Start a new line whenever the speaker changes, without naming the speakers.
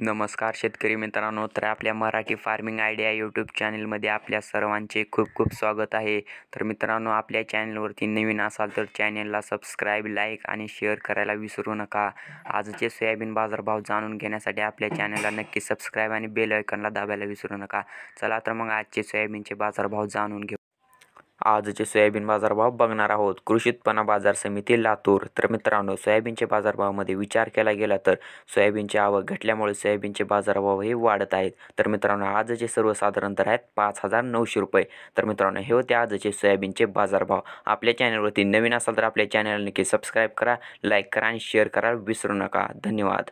नमस्कार शेतकरी मित्रांनो तर आपल्या मराठी फार्मिंग आयडिया यूट्यूब चॅनलमध्ये आपल्या सर्वांचे खूप खूप स्वागत आहे. तर मित्रांनो आपल्या चॅनलवरती नवीन असाल तर चॅनलला सबस्क्राईब लाईक आणि शेअर करायला विसरू नका. आजचे सोयाबीन बाजारभाव जाणून घेण्यासाठी आपल्या चॅनलला नक्की सबस्क्राईब आणि बेल आयकनला दाबायला विसरू नका. चला तर मग आजचे सोयाबीनचे बाजारभाव जाणून घेऊ. आजचे सोयाबीन बाजारभाव बघणार आहोत. कृषी उत्पन्न बाजार समिती लातूर. तर मित्रांनो सोयाबीनचे बाजारभावामध्ये विचार केला गेला तर सोयाबीनची आवक घटल्यामुळे सोयाबीनचे बाजारभाव हे वाढत आहेत. तर मित्रांनो आजचे सर्वसाधारण दर आहेत पाच हजार नऊशे रुपये. तर मित्रांनो हे होते आजचे सोयाबीनचे बाजारभाव. आपल्या चॅनलवरती नवीन असाल तर आपल्या चॅनल नक्की सबस्क्राईब करा लाईक करा आणि शेअर करा विसरू नका. धन्यवाद.